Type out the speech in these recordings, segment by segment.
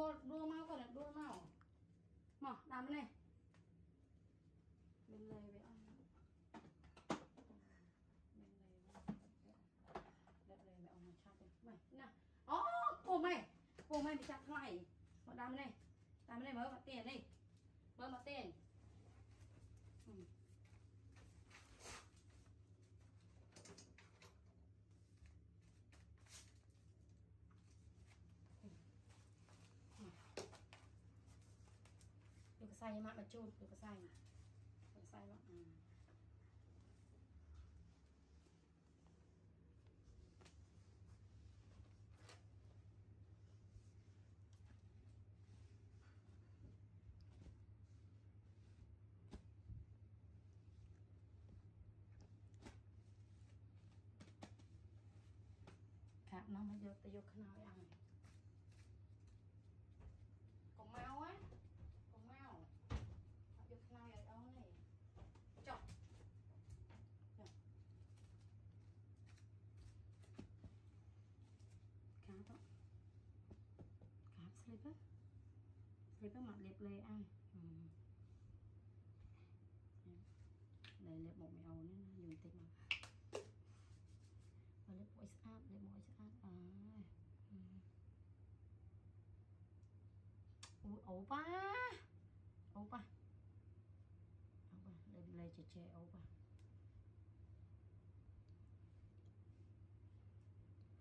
Dough dough माओ कर डो माओ माँ डाम ने bên này vậy ông bên này bên này mẹ ông chặt đi mày nè ó cô mày cô mày bị chặt mày mà đam này đam này mở mặt tiền đi mở mặt tiền saya mak macam tu ke saya. Ke saya mak. Hmm. Kak, nama yo tayo kenal yang. Cá slip á mặt liệp lê ăn. Ừ. đây liệp một mèo nữa dùng tay mà và liệp mỗi áp liệp mỗi áp à. Ừ. ủa ấu ba ấu ba ấu ba liệp lê chè chè, ấu ba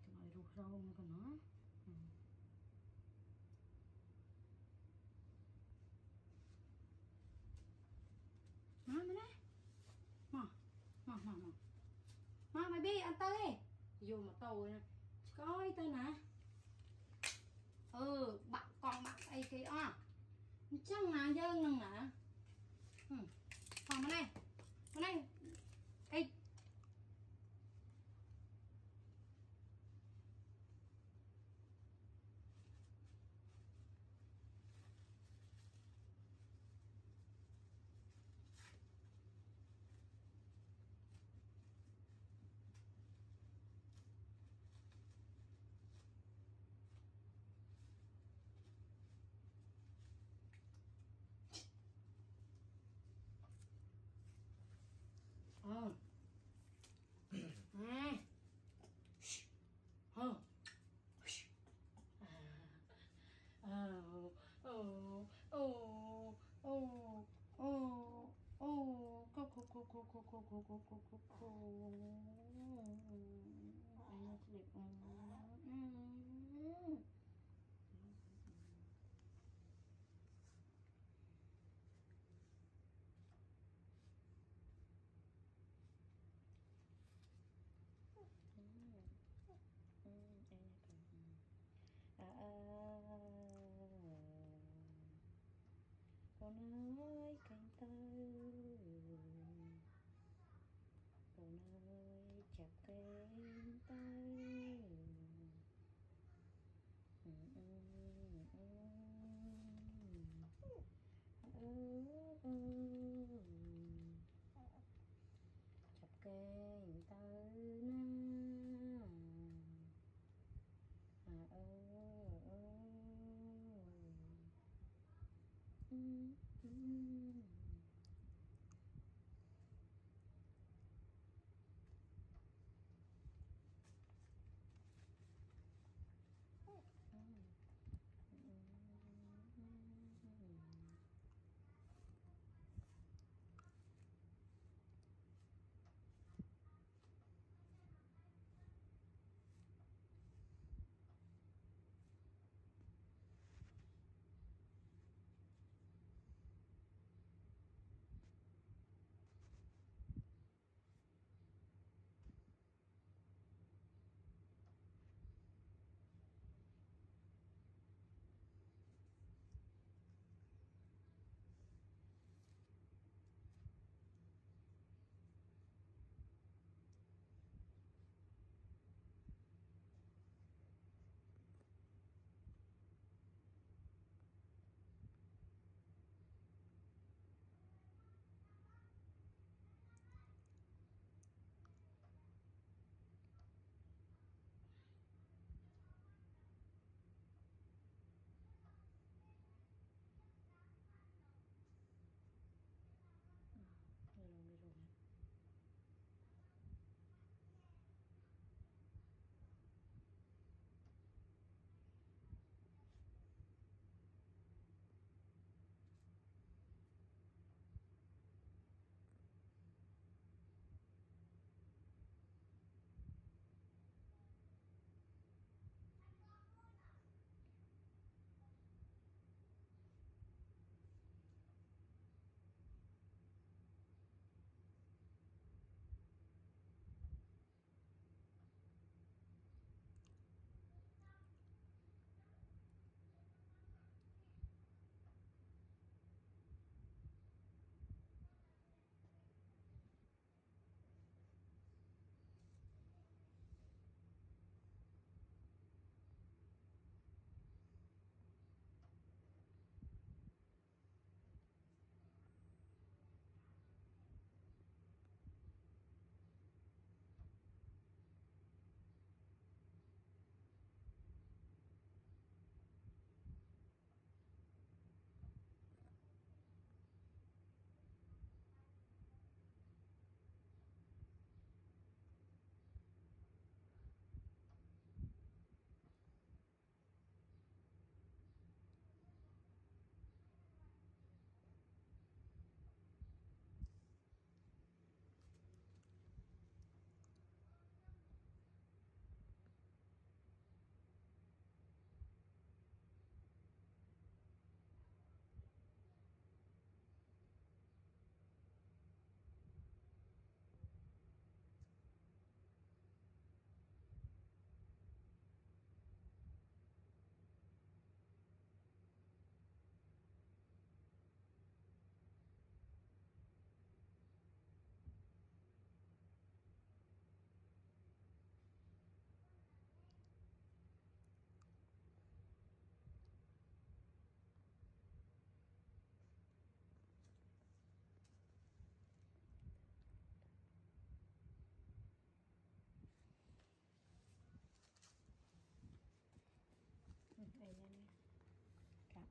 cái này rút rau nữa còn nó ừ. មកមីប៊ីអត់ទៅទេយកម៉ូតូឆ្កយទៅណាអឺបាក់កង់បាក់ស្អីគេអស់អញ្ចឹងណាយើងនឹងណាហឹមផងម៉េះម៉េះ Oh, oh, oh, oh, oh, go, go, go, go, go, go, go, go, go, go, go. Con ơi cánh tay con ơi chặt cánh tay ừ, ừ, ừ. Ừ, ừ. chặt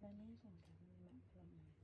la maison, là, mais